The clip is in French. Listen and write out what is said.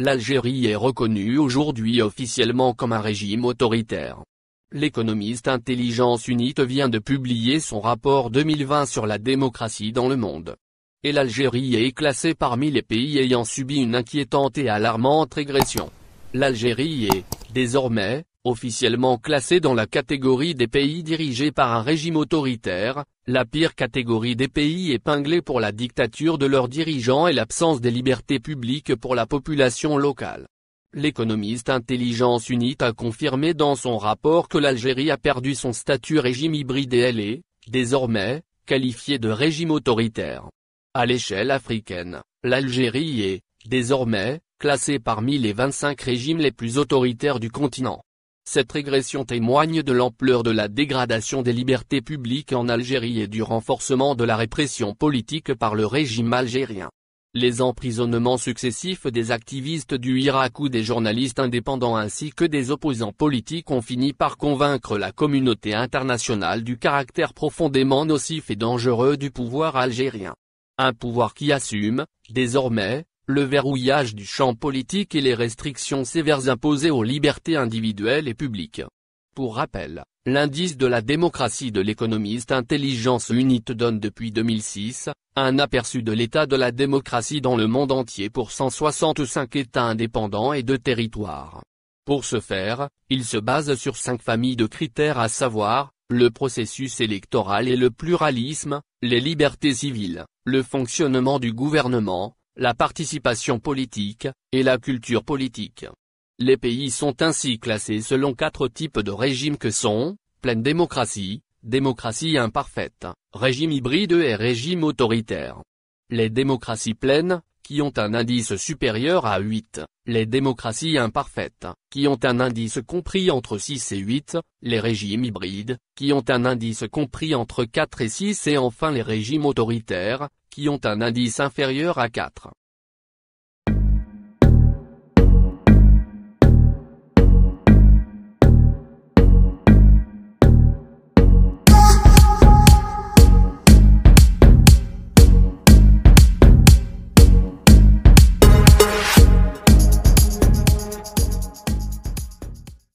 l'Algérie est reconnue aujourd'hui officiellement comme un régime autoritaire. L'économiste Intelligence Unite vient de publier son rapport 2020 sur la démocratie dans le monde. Et l'Algérie est classée parmi les pays ayant subi une inquiétante et alarmante régression. L'Algérie est, désormais, officiellement classée dans la catégorie des pays dirigés par un régime autoritaire, la pire catégorie des pays épinglés pour la dictature de leurs dirigeants et l'absence des libertés publiques pour la population locale. L'économiste Intelligence Unite a confirmé dans son rapport que l'Algérie a perdu son statut régime hybride et elle est, désormais, qualifiée de régime autoritaire. À l'échelle africaine, l'Algérie est, désormais, classée parmi les 25 régimes les plus autoritaires du continent. Cette régression témoigne de l'ampleur de la dégradation des libertés publiques en Algérie et du renforcement de la répression politique par le régime algérien. Les emprisonnements successifs des activistes du Irak ou des journalistes indépendants ainsi que des opposants politiques ont fini par convaincre la communauté internationale du caractère profondément nocif et dangereux du pouvoir algérien. Un pouvoir qui assume, désormais, le verrouillage du champ politique et les restrictions sévères imposées aux libertés individuelles et publiques. Pour rappel, l'indice de la démocratie de l'économiste Intelligence Unite donne depuis 2006, un aperçu de l'état de la démocratie dans le monde entier pour 165 États indépendants et de territoires. Pour ce faire, il se base sur cinq familles de critères à savoir, le processus électoral et le pluralisme, les libertés civiles, le fonctionnement du gouvernement, la participation politique, et la culture politique. Les pays sont ainsi classés selon quatre types de régimes que sont, pleine démocratie, démocratie imparfaite, régime hybride et régime autoritaire. Les démocraties pleines, qui ont un indice supérieur à 8, les démocraties imparfaites, qui ont un indice compris entre 6 et 8, les régimes hybrides, qui ont un indice compris entre 4 et 6 et enfin les régimes autoritaires, qui ont un indice inférieur à 4.